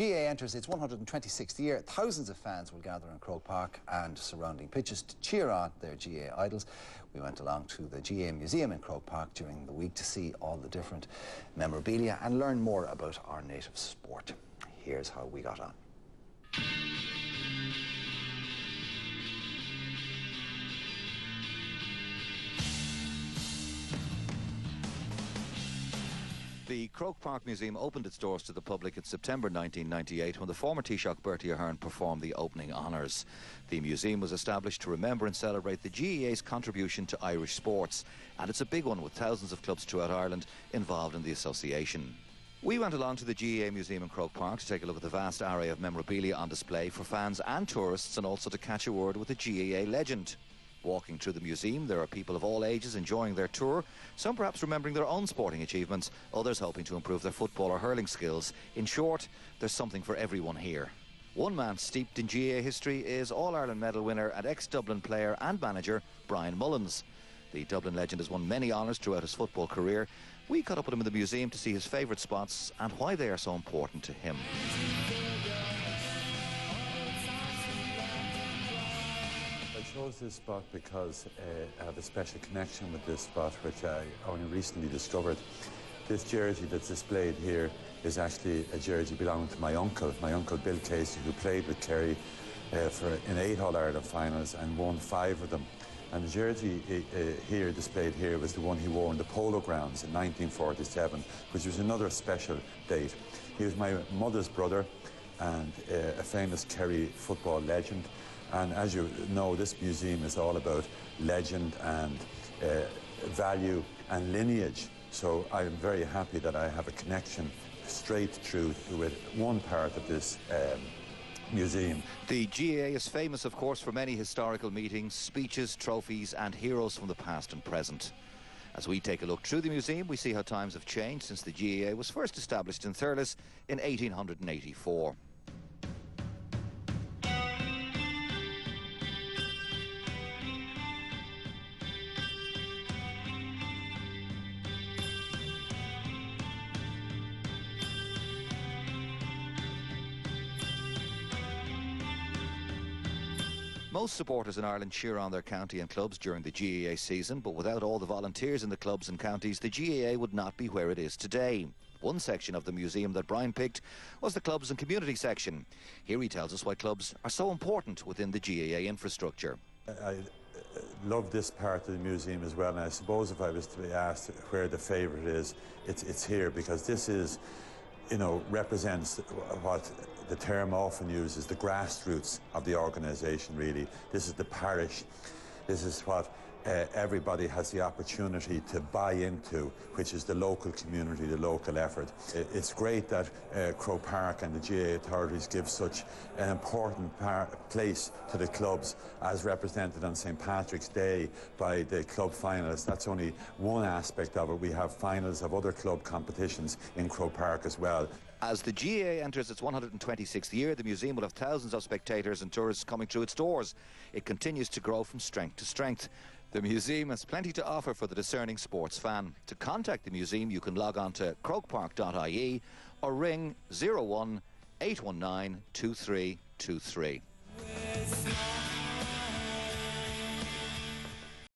GAA enters its 126th year. Thousands of fans will gather in Croke Park and surrounding pitches to cheer on their GAA idols. We went along to the GAA Museum in Croke Park during the week to see all the different memorabilia and learn more about our native sport. Here's how we got on. The Croke Park Museum opened its doors to the public in September 1998 when the former Taoiseach Bertie Ahern performed the opening honours. The museum was established to remember and celebrate the GAA's contribution to Irish sports, and it's a big one with thousands of clubs throughout Ireland involved in the association. We went along to the GAA Museum in Croke Park to take a look at the vast array of memorabilia on display for fans and tourists and also to catch a word with a GEA legend. Walking through the museum, there are people of all ages enjoying their tour, some perhaps remembering their own sporting achievements, others hoping to improve their football or hurling skills. In short, there's something for everyone here. One man steeped in GAA history is All Ireland medal winner and ex Dublin player and manager Brian Mullins. The Dublin legend has won many honours throughout his football career. We caught up with him in the museum to see his favourite spots and why they are so important to him. Chose this spot because uh, I have a special connection with this spot, which I only recently discovered. This jersey that's displayed here is actually a jersey belonging to my uncle, my uncle Bill Casey, who played with Kerry uh, for in eight All Ireland finals and won five of them. And the jersey uh, here displayed here was the one he wore in the Polo Grounds in 1947, which was another special date. He was my mother's brother and uh, a famous Kerry football legend. And as you know, this museum is all about legend and uh, value and lineage. So I'm very happy that I have a connection straight through with one part of this um, museum. The GAA is famous, of course, for many historical meetings, speeches, trophies, and heroes from the past and present. As we take a look through the museum, we see how times have changed since the GAA was first established in Thurles in 1884. Most supporters in Ireland cheer on their county and clubs during the GAA season, but without all the volunteers in the clubs and counties, the GAA would not be where it is today. One section of the museum that Brian picked was the clubs and community section. Here he tells us why clubs are so important within the GAA infrastructure. I uh, love this part of the museum as well, and I suppose if I was to be asked where the favourite is, it's, it's here because this is, you know, represents what the term often used is the grassroots of the organisation, really. This is the parish. This is what uh, everybody has the opportunity to buy into, which is the local community, the local effort. It's great that uh, Croke Park and the GAA authorities give such an important place to the clubs as represented on St Patrick's Day by the club finalists. That's only one aspect of it. We have finals of other club competitions in Croke Park as well. As the GAA enters its 126th year, the museum will have thousands of spectators and tourists coming through its doors. It continues to grow from strength to strength. The museum has plenty to offer for the discerning sports fan. To contact the museum, you can log on to crokepark.ie or ring 01 819 2323.